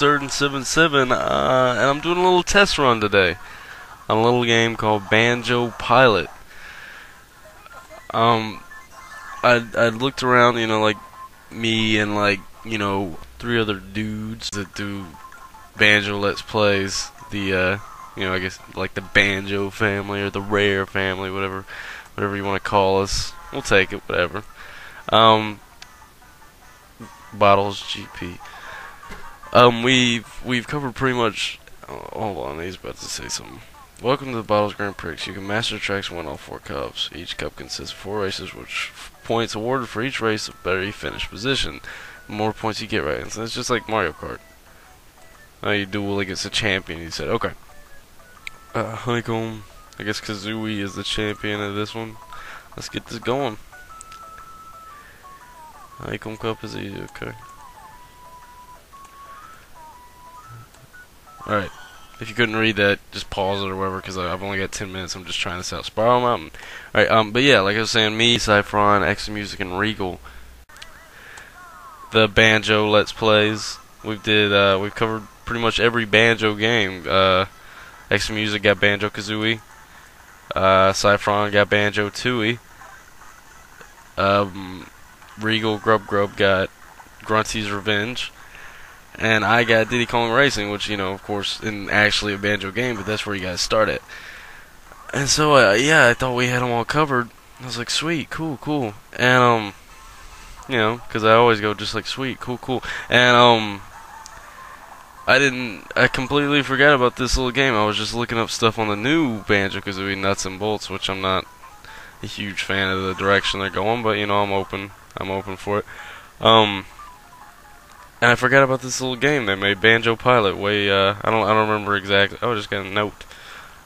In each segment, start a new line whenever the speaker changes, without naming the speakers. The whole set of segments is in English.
Durden seven seven, uh, and I'm doing a little test run today on a little game called Banjo Pilot. Um, I I looked around, you know, like me and like you know three other dudes that do banjo let's plays. The uh, you know, I guess like the banjo family or the rare family, whatever, whatever you want to call us. We'll take it, whatever. Um, bottles GP. Um, we've we've covered pretty much. Oh, hold on, he's about to say something. Welcome to the Bottles Grand Prix. You can master tracks win all four cups. Each cup consists of four races, which points awarded for each race of better finish position. The more points you get right, and so it's just like Mario Kart. Now you duel against a champion. He said, "Okay." Uh, Honeycomb. I guess Kazooie is the champion of this one. Let's get this going. Honeycomb Cup is easy. Okay. Alright. If you couldn't read that, just pause it or whatever, because I've only got 10 minutes. I'm just trying this out. Spiral Mountain. Alright, um, but yeah, like I was saying, me, Cyphron, X Music, and Regal. The banjo Let's Plays. We've did, uh, we've covered pretty much every banjo game. Uh, X Music got Banjo Kazooie. Uh, Cyphron got Banjo Tooie. Um, Regal Grub Grub got Grunty's Revenge. And I got Diddy Kong Racing, which, you know, of course, isn't actually a banjo game, but that's where you guys start at. And so, uh, yeah, I thought we had them all covered. I was like, sweet, cool, cool. And, um, you know, because I always go just like, sweet, cool, cool. And, um, I didn't, I completely forgot about this little game. I was just looking up stuff on the new Banjo because it'd be Nuts and Bolts, which I'm not a huge fan of the direction they're going, but, you know, I'm open. I'm open for it. Um, and I forgot about this little game they made, Banjo Pilot. Way uh, I don't I don't remember exactly. Oh, I just got a note.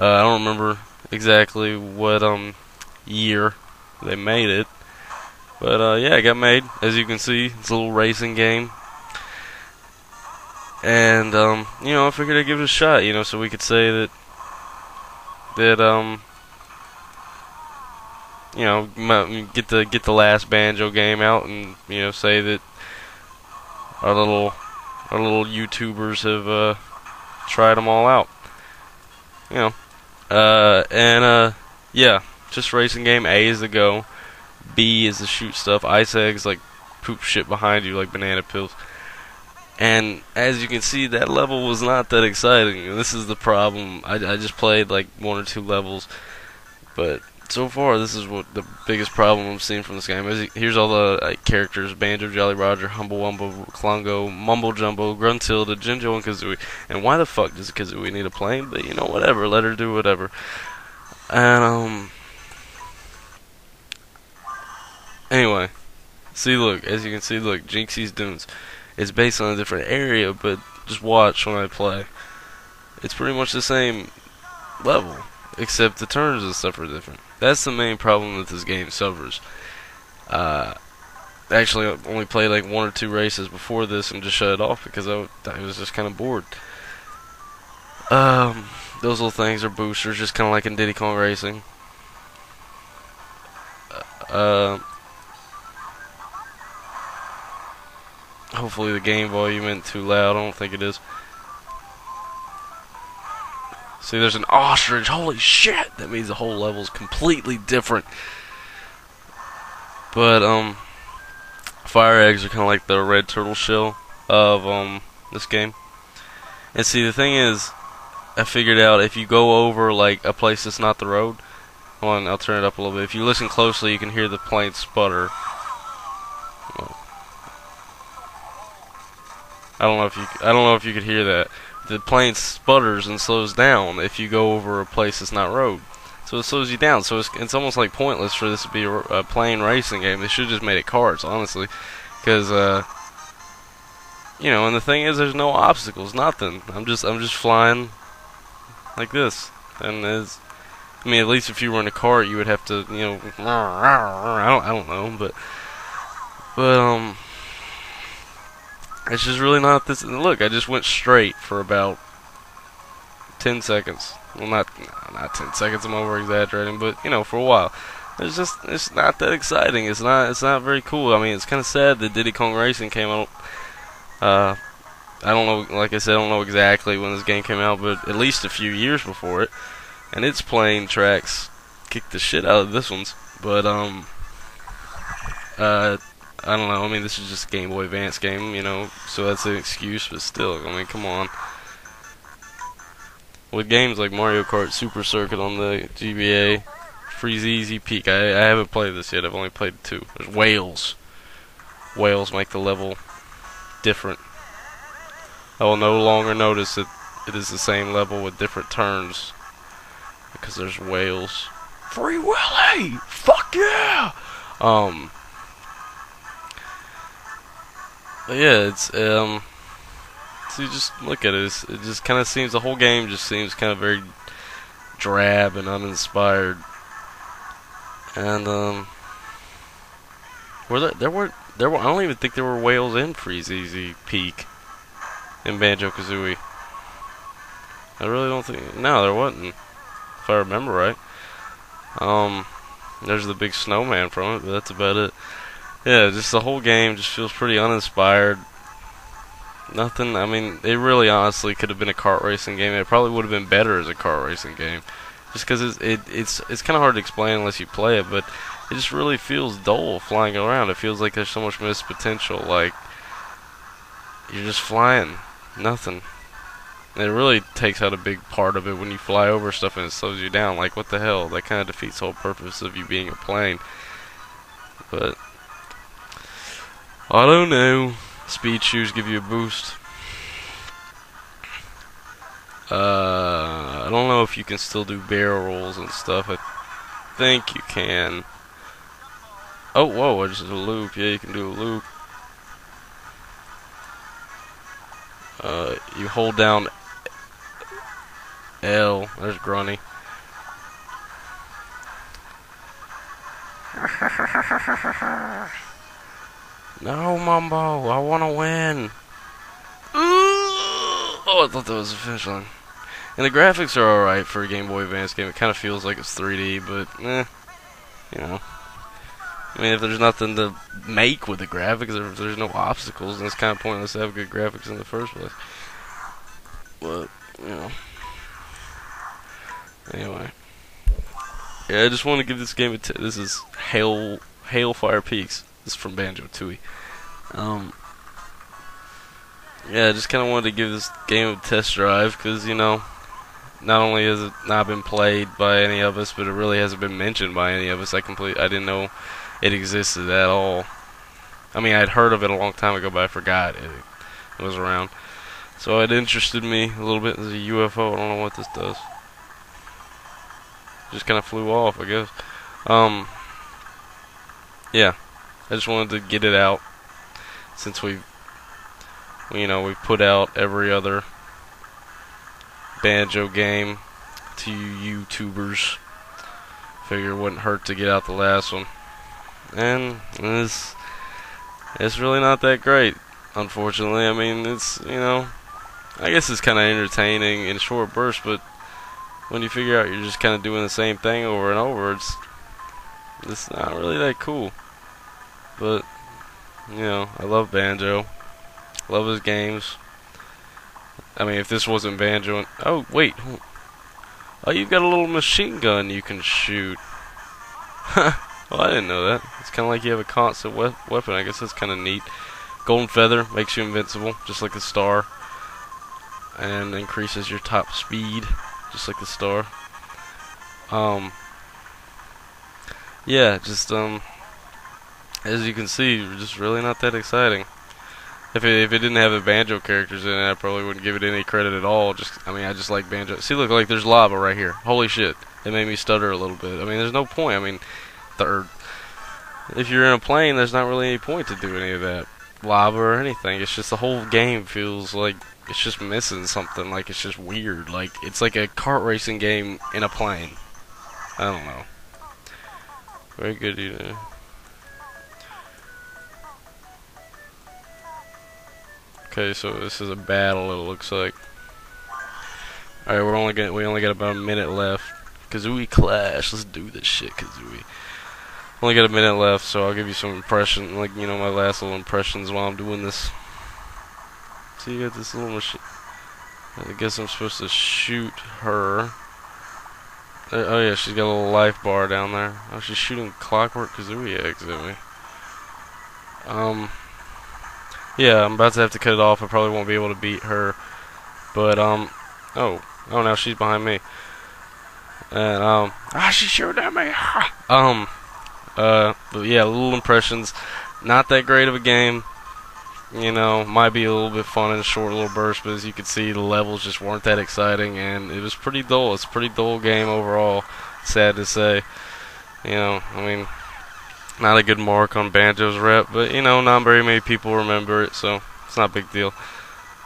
Uh, I don't remember exactly what um year they made it, but uh, yeah, it got made. As you can see, it's a little racing game. And um, you know, I figured I'd give it a shot. You know, so we could say that that um you know get the get the last banjo game out and you know say that our little our little YouTubers have uh, tried them all out. You know, uh, and uh, yeah, just racing game. A is the go. B is the shoot stuff. Ice eggs like poop shit behind you like banana pills. And as you can see, that level was not that exciting. This is the problem. I, I just played like one or two levels, but so far, this is what the biggest problem I'm seeing from this game is. Here's all the uh, characters: Banjo, Jolly Roger, Humba Wumba, Klungo, Mumbo Jumbo, Gruntilda, Jinjo, and Kazooie. And why the fuck does Kazooie need a plane? But you know, whatever. Let her do whatever. And um. Anyway, see, look, as you can see, look, Jinxie's Dunes. It's based on a different area, but just watch when I play. It's pretty much the same level, except the turns and stuff are different. That's the main problem that this game suffers. Uh, actually, I only played like one or two races before this and just shut it off because I, was just kind of bored. Um, those little things are boosters, just kind of like in Diddy Kong Racing. Uh, hopefully the game volume isn't too loud. I don't think it is. See, there's an ostrich. Holy shit! That means the whole level is completely different. But, um, fire eggs are kind of like the red turtle shell of, um, this game. And see, the thing is, I figured out if you go over, like, a place that's not the road, hold on, I'll turn it up a little bit. If you listen closely, you can hear the plane sputter. I don't know if you, I don't know if you could hear that the plane sputters and slows down if you go over a place that's not road. So it slows you down. So it's, it's almost like pointless for this to be a, a plane racing game. They should have just made it cars, honestly, because uh, you know. And the thing is, there's no obstacles, nothing. I'm just I'm just flying like this, and as I mean, at least if you were in a car, you would have to, you know, I don't I don't know, but but um. It's just really not this. Look, I just went straight for about 10 seconds. Well, not not 10 seconds. I'm over exaggerating, but you know, for a while. It's just it's not that exciting. It's not it's not very cool. I mean, it's kind of sad that Diddy Kong Racing came out uh, I don't know, like I said, I don't know exactly when this game came out, but at least a few years before it. And its playing tracks kicked the shit out of this one's. But, um, uh, I don't know. I mean, this is just a Game Boy Advance game, you know, so that's an excuse, but still, I mean, come on. With games like Mario Kart Super Circuit on the GBA, Freezeezy Peak, I, I haven't played this yet, I've only played two. There's whales. Whales make the level different. I will no longer notice that it is the same level with different turns because there's whales. Free Willy! Fuck yeah! Um, but yeah, it's um. So you just look at it. It's, it just kind of seems the whole game just seems kind of very drab and uninspired. And um, were there there were there were I don't even think there were whales in Freezeezy Peak in Banjo Kazooie. I really don't think no there wasn't if I remember right. Um, there's the big snowman from it, but that's about it yeah, just the whole game just feels pretty uninspired. Nothing. I mean, it really honestly could have been a kart racing game. It probably would have been better as a kart racing game, just because it's it, it's it's kind of hard to explain unless you play it. But it just really feels dull flying around. It feels like there's so much missed potential. Like you're just flying, nothing. And it really takes out a big part of it when you fly over stuff and it slows you down. Like what the hell? That kind of defeats the whole purpose of you being a plane. But I don't know. Speed shoes give you a boost. Uh, I don't know if you can still do barrel rolls and stuff. I think you can. Oh, whoa, I just did a loop. Yeah, you can do a loop. Uh, you hold down L. There's Grunny. No, Mumbo, I want to win. Oh, I thought that was a finish line. And the graphics are alright for a Game Boy Advance game. It kind of feels like it's 3D, but eh, you know. I mean, if there's nothing to make with the graphics, if there's no obstacles, then it's kind of pointless to have good graphics in the first place. But, you know. Anyway. Yeah, I just want to give this game a t this is Hail Hailfire Peaks. Is from Banjo Tooie. Um, yeah, I just kind of wanted to give this game a test drive because you know, not only has it not been played by any of us, but it really hasn't been mentioned by any of us. I complete, I didn't know it existed at all. I mean, I'd heard of it a long time ago, but I forgot it, it was around. So it interested me a little bit as a UFO. I don't know what this does. Just kind of flew off, I guess. Um, yeah. I just wanted to get it out since we, you know, we put out every other banjo game to you YouTubers. Figure it wouldn't hurt to get out the last one, and it's it's really not that great, unfortunately. I mean, it's you know, I guess it's kind of entertaining in short bursts, but when you figure out you're just kind of doing the same thing over and over, it's it's not really that cool. But, you know, I love Banjo. Love his games. I mean, if this wasn't Banjo... oh, wait. Oh, you've got a little machine gun you can shoot. well, I didn't know that. It's kind of like you have a constant we weapon. I guess that's kind of neat. Golden Feather makes you invincible, just like the star. And increases your top speed, just like the star. Um... Yeah, just, um as you can see, just really not that exciting. If it, if it didn't have the banjo characters in it, I probably wouldn't give it any credit at all. Just, I mean, I just like banjo. See, look, like there's lava right here. Holy shit, it made me stutter a little bit. I mean, there's no point. I mean, third. If you're in a plane, there's not really any point to do any of that lava or anything. It's just the whole game feels like it's just missing something. Like it's just weird. Like it's like a kart racing game in a plane. I don't know. Very good, you know. Okay, so this is a battle. It looks like. All right, we're only getting we only got about a minute left. Kazooie Clash. Let's do this shit, Kazooie. Only got a minute left, so I'll give you some impression, like you know, my last little impressions while I'm doing this. see you got this little machine. I guess I'm supposed to shoot her. Uh, oh yeah, she's got a little life bar down there. Oh, she's shooting clockwork kazooie eggs at me. Um, yeah, I'm about to have to cut it off. I probably won't be able to beat her. But, um, oh, oh, now she's behind me. And, um, ah, she's shooting at me. um, uh, but yeah, little impressions. Not that great of a game you know, might be a little bit fun in a short little burst, but as you can see, the levels just weren't that exciting, and it was pretty dull. It's a pretty dull game overall, sad to say. You know, I mean, not a good mark on Banjo's rep, but, you know, not very many people remember it, so it's not a big deal.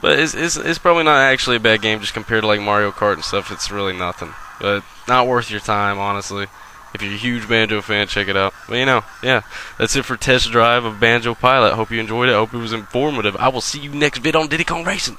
But it's, it's, it's probably not actually a bad game just compared to, like, Mario Kart and stuff. It's really nothing. But not worth your time, honestly. If you're a huge Banjo fan, check it out. But you know, yeah, that's it for test drive of Banjo Pilot. Hope you enjoyed it. Hope it was informative. I will see you next vid on Diddy Kong Racing.